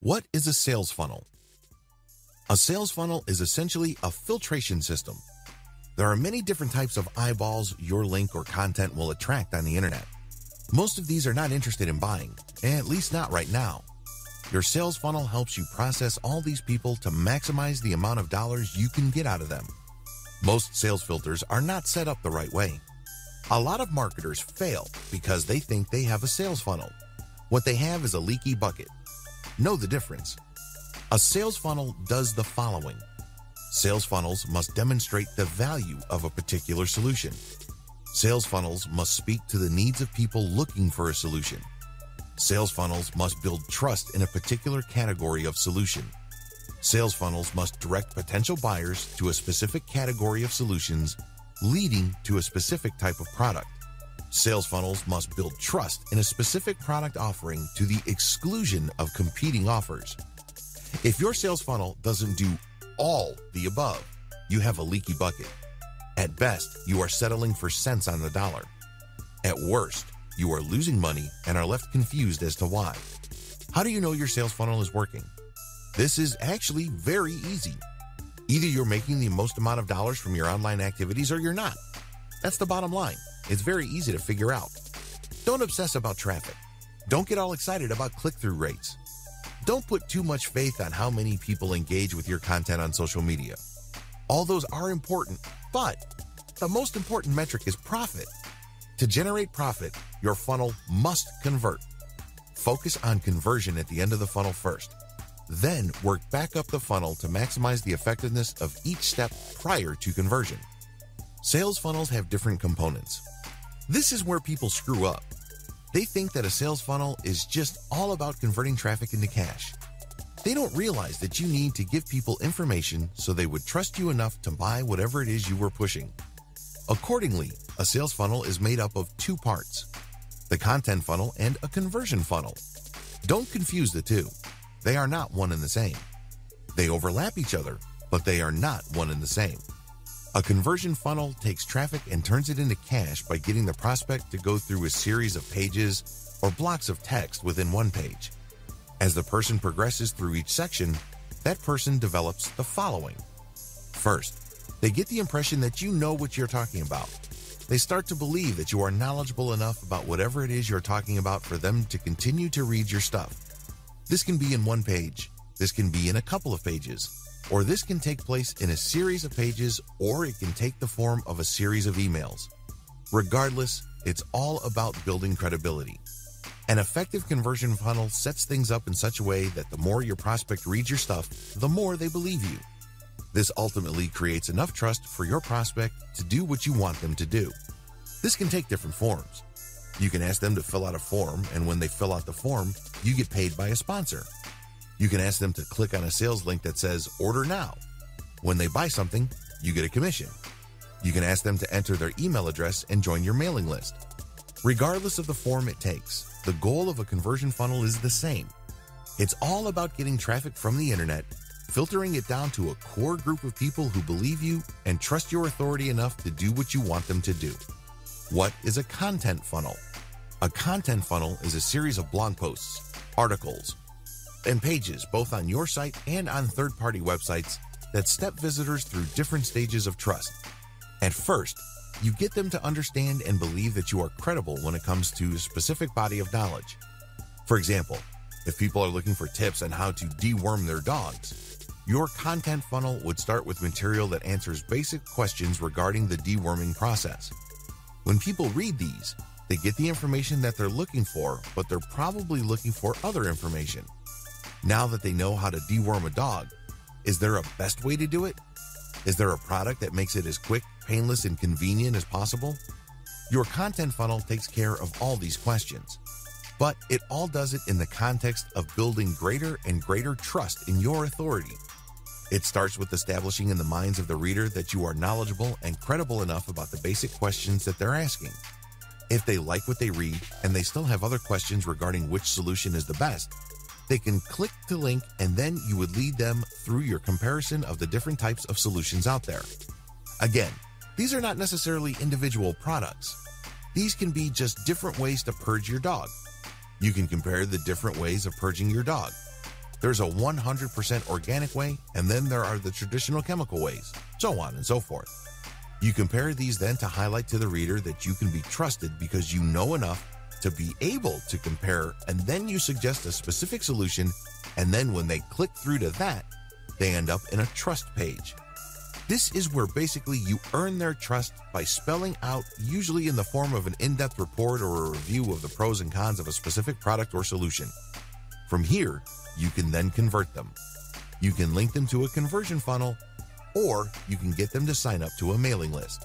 What is a sales funnel? A sales funnel is essentially a filtration system. There are many different types of eyeballs your link or content will attract on the internet. Most of these are not interested in buying, at least not right now. Your sales funnel helps you process all these people to maximize the amount of dollars you can get out of them. Most sales filters are not set up the right way. A lot of marketers fail because they think they have a sales funnel. What they have is a leaky bucket. Know the difference. A sales funnel does the following. Sales funnels must demonstrate the value of a particular solution. Sales funnels must speak to the needs of people looking for a solution. Sales funnels must build trust in a particular category of solution. Sales funnels must direct potential buyers to a specific category of solutions, leading to a specific type of product. Sales funnels must build trust in a specific product offering to the exclusion of competing offers. If your sales funnel doesn't do all the above, you have a leaky bucket. At best, you are settling for cents on the dollar. At worst, you are losing money and are left confused as to why. How do you know your sales funnel is working? This is actually very easy. Either you're making the most amount of dollars from your online activities or you're not. That's the bottom line. It's very easy to figure out. Don't obsess about traffic. Don't get all excited about click through rates. Don't put too much faith on how many people engage with your content on social media. All those are important, but the most important metric is profit. To generate profit, your funnel must convert. Focus on conversion at the end of the funnel first. Then work back up the funnel to maximize the effectiveness of each step prior to conversion. Sales funnels have different components. This is where people screw up. They think that a sales funnel is just all about converting traffic into cash. They don't realize that you need to give people information so they would trust you enough to buy whatever it is you were pushing. Accordingly, a sales funnel is made up of two parts the content funnel and a conversion funnel. Don't confuse the two. They are not one and the same. They overlap each other, but they are not one and the same. A conversion funnel takes traffic and turns it into cash by getting the prospect to go through a series of pages or blocks of text within one page. As the person progresses through each section, that person develops the following. First, they get the impression that you know what you're talking about. They start to believe that you are knowledgeable enough about whatever it is you're talking about for them to continue to read your stuff. This can be in one page, this can be in a couple of pages, or this can take place in a series of pages, or it can take the form of a series of emails. Regardless, it's all about building credibility. An effective conversion funnel sets things up in such a way that the more your prospect reads your stuff, the more they believe you. This ultimately creates enough trust for your prospect to do what you want them to do. This can take different forms. You can ask them to fill out a form, and when they fill out the form, you get paid by a sponsor. You can ask them to click on a sales link that says order now. When they buy something, you get a commission. You can ask them to enter their email address and join your mailing list. Regardless of the form it takes, the goal of a conversion funnel is the same. It's all about getting traffic from the internet, filtering it down to a core group of people who believe you and trust your authority enough to do what you want them to do. What is a content funnel? A content funnel is a series of blog posts, articles, and pages both on your site and on third party websites that step visitors through different stages of trust. At first, you get them to understand and believe that you are credible when it comes to a specific body of knowledge. For example, if people are looking for tips on how to deworm their dogs, your content funnel would start with material that answers basic questions regarding the deworming process. When people read these, they get the information that they're looking for, but they're probably looking for other information. Now that they know how to deworm a dog, is there a best way to do it? Is there a product that makes it as quick, painless, and convenient as possible? Your content funnel takes care of all these questions, but it all does it in the context of building greater and greater trust in your authority. It starts with establishing in the minds of the reader that you are knowledgeable and credible enough about the basic questions that they're asking. If they like what they read and they still have other questions regarding which solution is the best, they can click the link and then you would lead them through your comparison of the different types of solutions out there. Again, these are not necessarily individual products. These can be just different ways to purge your dog. You can compare the different ways of purging your dog. There's a 100% organic way, and then there are the traditional chemical ways, so on and so forth. You compare these then to highlight to the reader that you can be trusted because you know enough to be able to compare, and then you suggest a specific solution, and then when they click through to that, they end up in a trust page. This is where basically you earn their trust by spelling out, usually in the form of an in depth report or a review of the pros and cons of a specific product or solution. From here, you can then convert them. You can link them to a conversion funnel, or you can get them to sign up to a mailing list.